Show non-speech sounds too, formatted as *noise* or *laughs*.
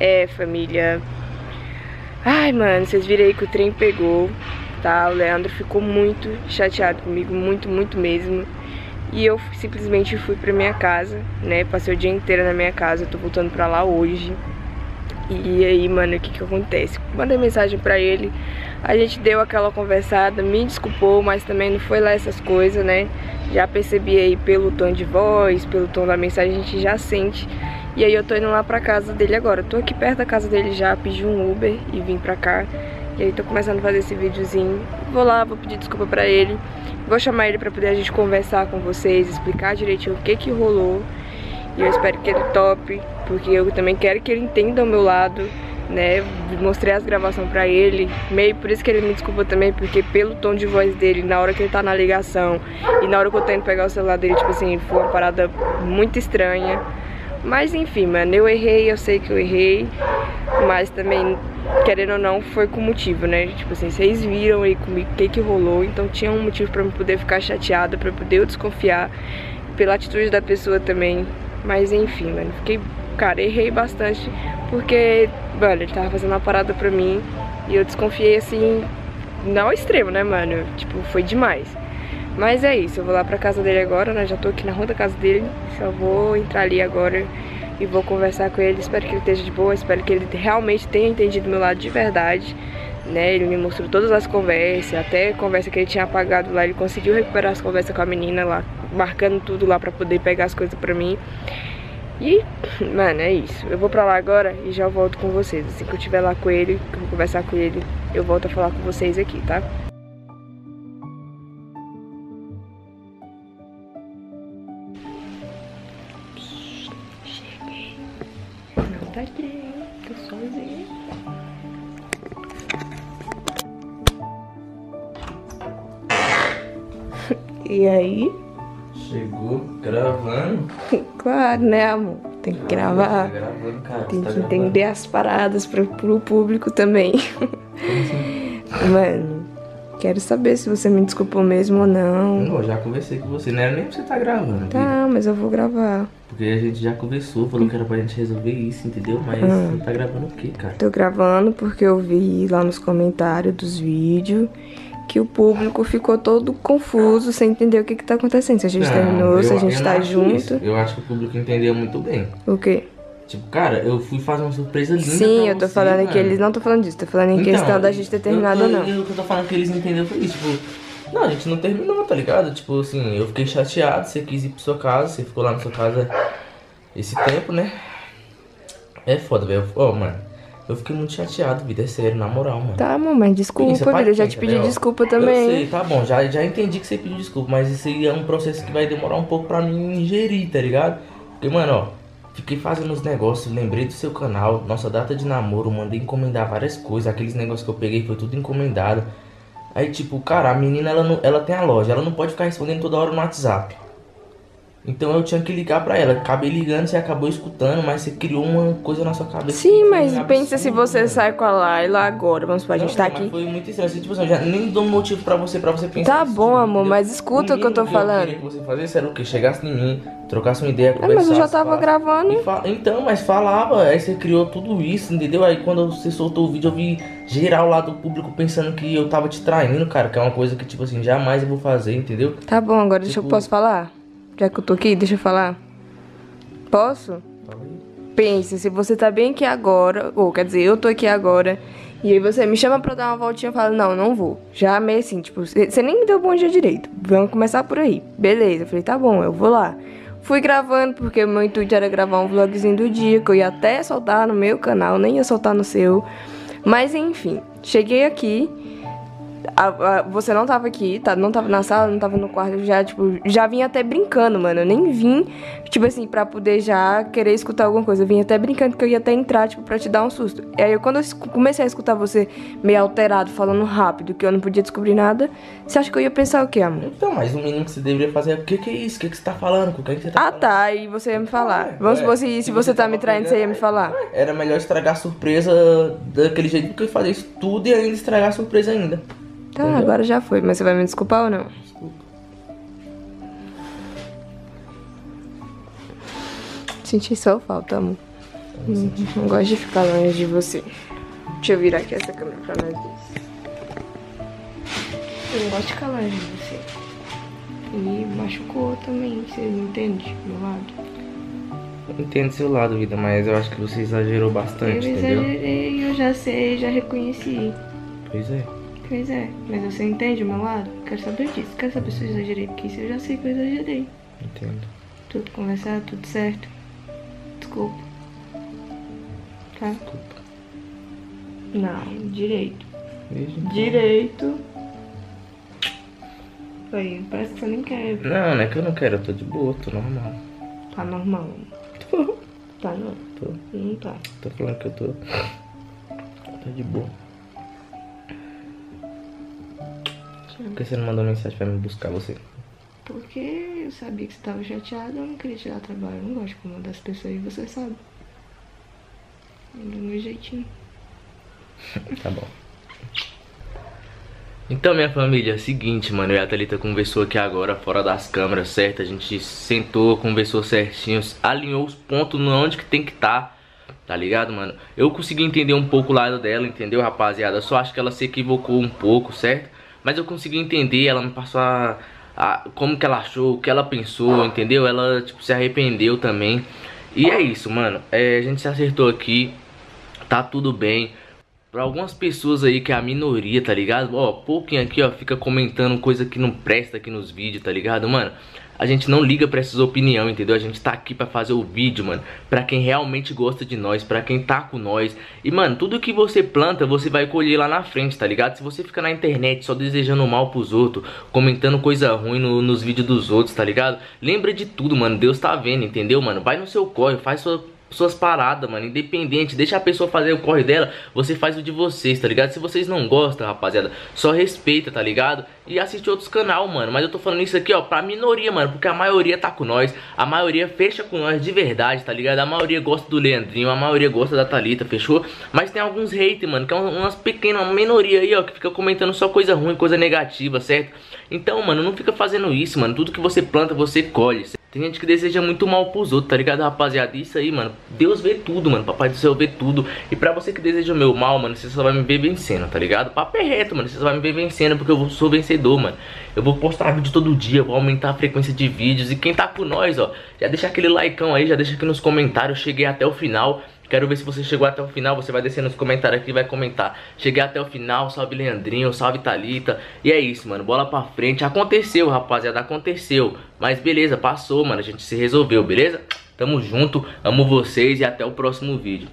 É, família. Ai, mano, vocês viram aí que o trem pegou, tá? O Leandro ficou muito chateado comigo, muito, muito mesmo. E eu simplesmente fui pra minha casa, né? Passei o dia inteiro na minha casa, eu tô voltando pra lá hoje. E aí, mano, o que que acontece? Mandei mensagem pra ele, a gente deu aquela conversada, me desculpou, mas também não foi lá essas coisas, né? Já percebi aí pelo tom de voz, pelo tom da mensagem, a gente já sente. E aí eu tô indo lá pra casa dele agora. tô aqui perto da casa dele já, pedi um Uber e vim pra cá. E aí tô começando a fazer esse videozinho. Vou lá, vou pedir desculpa pra ele. Vou chamar ele pra poder a gente conversar com vocês, explicar direitinho o que que rolou. E eu espero que ele tope, porque eu também quero que ele entenda o meu lado, né? Mostrei as gravações pra ele, meio por isso que ele me desculpa também, porque pelo tom de voz dele, na hora que ele tá na ligação e na hora que eu tô indo pegar o celular dele, tipo assim, foi uma parada muito estranha. Mas enfim, mano, eu errei, eu sei que eu errei, mas também, querendo ou não, foi com motivo, né? Tipo assim, vocês viram aí comigo o que que rolou, então tinha um motivo pra eu poder ficar chateada, pra poder eu desconfiar pela atitude da pessoa também. Mas enfim, mano, fiquei, cara, errei bastante, porque, mano, ele tava fazendo uma parada pra mim e eu desconfiei assim, não ao extremo, né, mano? Tipo, foi demais. Mas é isso, eu vou lá pra casa dele agora, né? Já tô aqui na rua da casa dele. Só vou entrar ali agora e vou conversar com ele. Espero que ele esteja de boa, espero que ele realmente tenha entendido meu lado de verdade. Né, ele me mostrou todas as conversas, até conversa que ele tinha apagado lá, ele conseguiu recuperar as conversas com a menina lá, marcando tudo lá pra poder pegar as coisas pra mim. E, *laughs* mano, é isso. Eu vou pra lá agora e já volto com vocês. Assim que eu estiver lá com ele, que eu vou conversar com ele, eu volto a falar com vocês aqui, tá? Aqui, tô sozinha. E aí? Chegou gravando? *laughs* claro, né, amor? Tem que gravar. Tá gravando, cara. Tem tá que entender as paradas pro, pro público também. Assim? *laughs* Mano, quero saber se você me desculpou mesmo ou não. Não, eu já conversei com você, não era nem pra você estar tá gravando. Tá, mas eu vou gravar. Porque a gente já conversou, falou que era pra gente resolver isso, entendeu? Mas hum. você tá gravando o quê, cara? Tô gravando porque eu vi lá nos comentários dos vídeos que o público ficou todo confuso, sem entender o que que tá acontecendo. Se a gente não, terminou, se a gente tá junto. Isso. Eu acho que o público entendeu muito bem. O quê? Tipo, cara, eu fui fazer uma surpresa linda Sim, eu tô você, falando que eles não tô falando disso, tô falando em então, questão da gente ter terminado ou não. O que eu tô falando que eles entenderam foi isso, tipo, não, a gente não terminou, tá ligado? Tipo assim, eu fiquei chateado, você quis ir pra sua casa, você ficou lá na sua casa esse tempo, né? É foda, velho. Ó, oh, mano. Eu fiquei muito chateado, vida, é sério, na moral, mano. Tá, mas desculpa, vida, eu já te pedi desculpa também. Eu sei, tá bom, já, já entendi que você pediu desculpa, mas isso aí é um processo que vai demorar um pouco pra mim ingerir, tá ligado? Porque, mano, ó, fiquei fazendo os negócios, lembrei do seu canal, nossa data de namoro, mandei encomendar várias coisas, aqueles negócios que eu peguei foi tudo encomendado. Aí, tipo, cara, a menina, ela, não, ela tem a loja, ela não pode ficar respondendo toda hora no WhatsApp. Então eu tinha que ligar pra ela. Acabei ligando, você acabou escutando, mas você criou uma coisa na sua cabeça. Sim, mas pensa se você sai com a Laila agora. Vamos supor, a gente tá aqui. Foi muito estranho. Assim, tipo assim, eu já nem dou motivo pra você, pra você pensar. Tá bom, amor, mas escuta o que eu tô falando. Eu que você fazesse era o que? Chegasse em mim, trocasse uma ideia, conversasse. É, mas eu já tava gravando. Então, mas falava. Aí você criou tudo isso, entendeu? Aí quando você soltou o vídeo, eu vi geral lá do público pensando que eu tava te traindo, cara. Que é uma coisa que, tipo assim, jamais eu vou fazer, entendeu? Tá bom, agora tipo... deixa eu tipo posso falar? Já que eu tô aqui, deixa eu falar. Posso? Pense, se você tá bem aqui agora, ou quer dizer, eu tô aqui agora, e aí você me chama pra dar uma voltinha, eu falo, não, não vou. Já meio assim, tipo, você nem me deu bom dia direito. Vamos começar por aí. Beleza, eu falei, tá bom, eu vou lá. Fui gravando, porque o meu intuito era gravar um vlogzinho do dia, que eu ia até soltar no meu canal, nem ia soltar no seu. Mas enfim, cheguei aqui a, a, você não tava aqui, tá? Não tava na sala, não tava no quarto, já, tipo, já vim até brincando, mano. Eu nem vim, tipo assim, pra poder já querer escutar alguma coisa. Eu vim até brincando que eu ia até entrar, tipo, pra te dar um susto. E aí, quando eu comecei a escutar você meio alterado, falando rápido, que eu não podia descobrir nada, você acha que eu ia pensar o quê, amor? Então, mas o mínimo que você deveria fazer é: o que, que é isso? O que, que você tá falando? Com quem que você tá ah, falando? tá. E você ia me falar. É, Vamos supor, se, se, se você, você tá me traindo, você ia me falar. Era melhor estragar a surpresa daquele jeito que fazer isso tudo e ainda estragar a surpresa ainda. Tá, Entendeu? agora já foi, mas você vai me desculpar ou não? Desculpa. Senti só falta, amor. Hum, não gosto de ficar longe de você. Deixa eu virar aqui essa câmera pra nós dois. Eu não gosto de ficar longe de você. E machucou também, você entende meu lado? Eu entendo seu lado, vida, mas eu acho que você exagerou bastante, eu entendeu? exagerei, eu já sei, já reconheci. Pois é. Pois é, mas você entende o meu lado? Quero saber disso. Quero saber se eu exagerei, porque isso eu já sei que eu exagerei. Entendo. Tudo conversado, tudo certo. Desculpa. Tá? Desculpa. Não, direito. Beijo. Direito. Aí, parece que você nem quer. Não, não é que eu não quero, eu tô de boa, tô normal. Tá normal. Tô. Tá não. Tô. Não tá. Tô falando que eu tô. Tô de boa. Por que você não mandou mensagem pra me buscar você? Porque eu sabia que você tava chateado, eu não queria te dar trabalho. Eu não gosto de incomodar as pessoas e você sabe. Do meu jeitinho. *laughs* Tá bom. Então, minha família, é o seguinte, mano, eu e a Thalita conversou aqui agora, fora das câmeras, certo? A gente sentou, conversou certinho, alinhou os pontos onde que tem que estar, tá, tá ligado, mano? Eu consegui entender um pouco o lado dela, entendeu, rapaziada? Só acho que ela se equivocou um pouco, certo? Mas eu consegui entender, ela me passou a, a, como que ela achou, o que ela pensou, entendeu? Ela, tipo, se arrependeu também. E é isso, mano. É, a gente se acertou aqui, tá tudo bem. Pra algumas pessoas aí que é a minoria, tá ligado? Ó, pouquinho aqui, ó, fica comentando coisa que não presta aqui nos vídeos, tá ligado, mano? A gente não liga pra essas opiniões, entendeu? A gente tá aqui pra fazer o vídeo, mano Pra quem realmente gosta de nós, pra quem tá com nós E, mano, tudo que você planta, você vai colher lá na frente, tá ligado? Se você fica na internet só desejando mal pros outros Comentando coisa ruim no, nos vídeos dos outros, tá ligado? Lembra de tudo, mano, Deus tá vendo, entendeu, mano? Vai no seu corre, faz sua suas paradas, mano, independente, deixa a pessoa fazer o corre dela, você faz o de vocês, tá ligado? Se vocês não gostam, rapaziada, só respeita, tá ligado? E assiste outros canal, mano, mas eu tô falando isso aqui, ó, pra minoria, mano, porque a maioria tá com nós, a maioria fecha com nós de verdade, tá ligado? A maioria gosta do Leandrinho, a maioria gosta da Thalita, fechou? Mas tem alguns hate, mano, que é umas pequenas, uma minoria aí, ó, que fica comentando só coisa ruim, coisa negativa, certo? Então, mano, não fica fazendo isso, mano, tudo que você planta, você colhe, certo? Tem gente que deseja muito mal pros outros, tá ligado, rapaziada? Isso aí, mano, Deus vê tudo, mano, Papai do Céu vê tudo E pra você que deseja o meu mal, mano, você só vai me ver vencendo, tá ligado? Papo é reto, mano, você só vai me ver vencendo porque eu sou vencedor, mano Eu vou postar vídeo todo dia, vou aumentar a frequência de vídeos E quem tá com nós, ó, já deixa aquele likeão aí, já deixa aqui nos comentários Cheguei até o final Quero ver se você chegou até o final, você vai descer nos comentários aqui e vai comentar. Cheguei até o final, salve Leandrinho, salve Talita. E é isso, mano, bola pra frente. Aconteceu, rapaziada, aconteceu. Mas beleza, passou, mano, a gente se resolveu, beleza? Tamo junto, amo vocês e até o próximo vídeo.